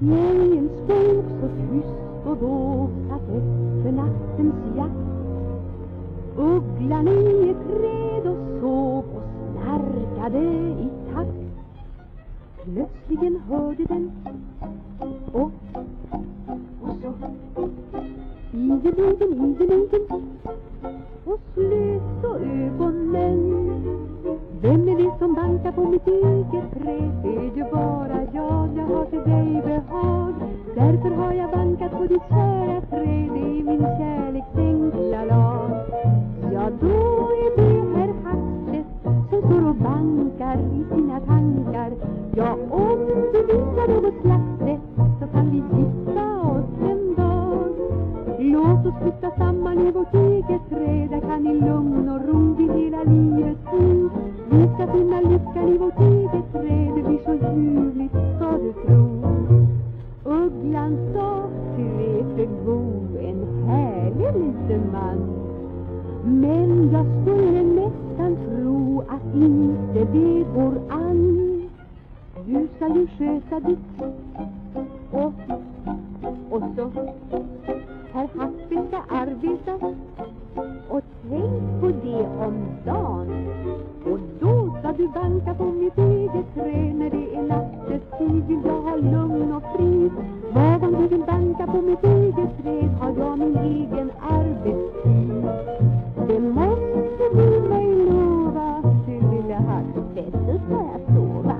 Älgen skog så tyst och då satt efter nattens jakt. Ugglan i ett träd och sov och snarkade i takt. Plötsligen hörde den och, och så Ideligen, ideligen och slöt så ögonen vem är det som bankar på mitt eget träd? Det är ju bara jag, jag har till dig behag. Därför har jag bankat på ditt kära träd Det är min kärleks enkla lag Ja, då är det herr Hackstedt som står och bankar i sina tankar. Ja, om du visar något slags sätt så kan vi gifta oss en dag. Låt oss flytta samman i vårt eget träd. Där kan i lugn och ro i hela livet finna lyckan i vårt eget träd. Det blir så ljuvligt, ska du tro Ugglan sa, du är för god En härlig liten man. Men jag skulle nästan tro att inte det går an. Du ska ju sköta ditt och, och så Herr Hackberg ska arbeta Och tänk på det om dagen då banka på mitt eget träd När det är nattetid vill jag ha lugn och frid Var du vill banka på mitt eget träd Har jag min egen arbetstid. Det måste du mig lova Du lille Hackberg, så ska jag sova.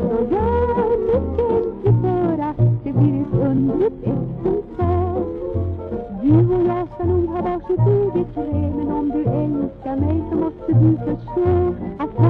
Så jag mycket ängslig föra, det blir ett underligt äktenskap. Du och jag ska nog ha varsitt eget träd Men om du älskar mig så måste du förstå Att